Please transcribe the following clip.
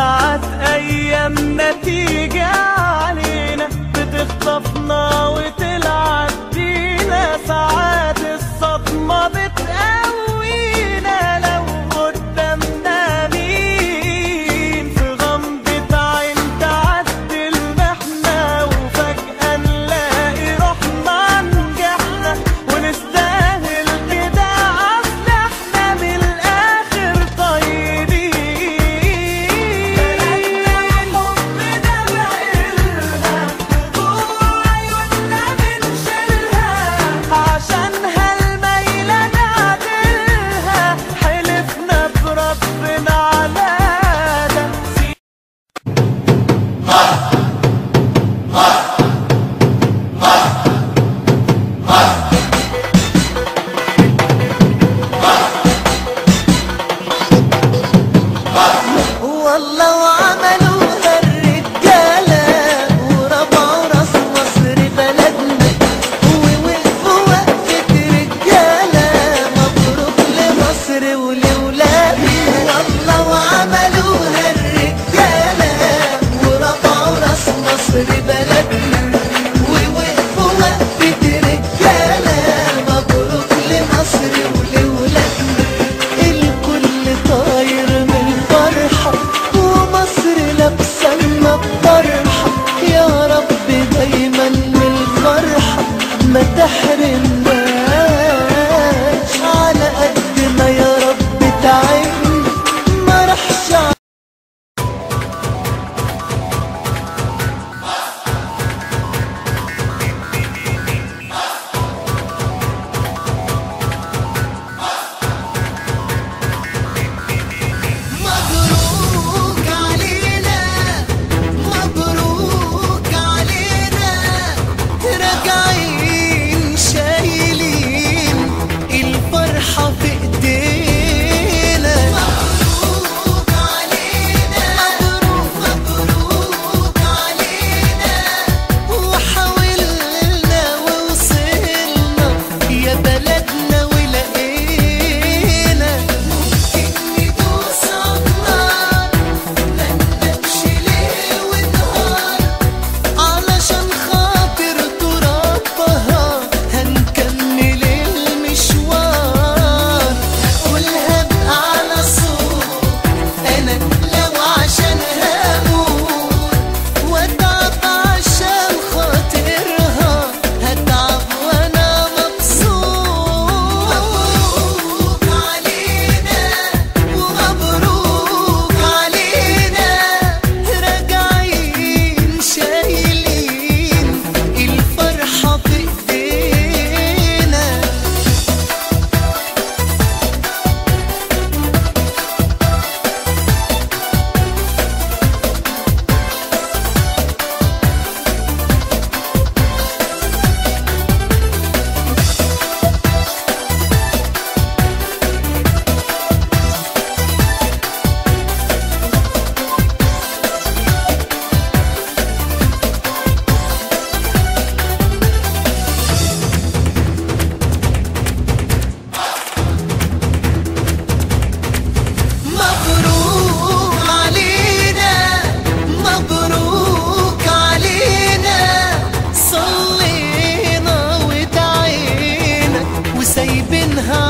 ساعات أيام نتيجة علينا بتخطفنا وتلعب تحرمنا how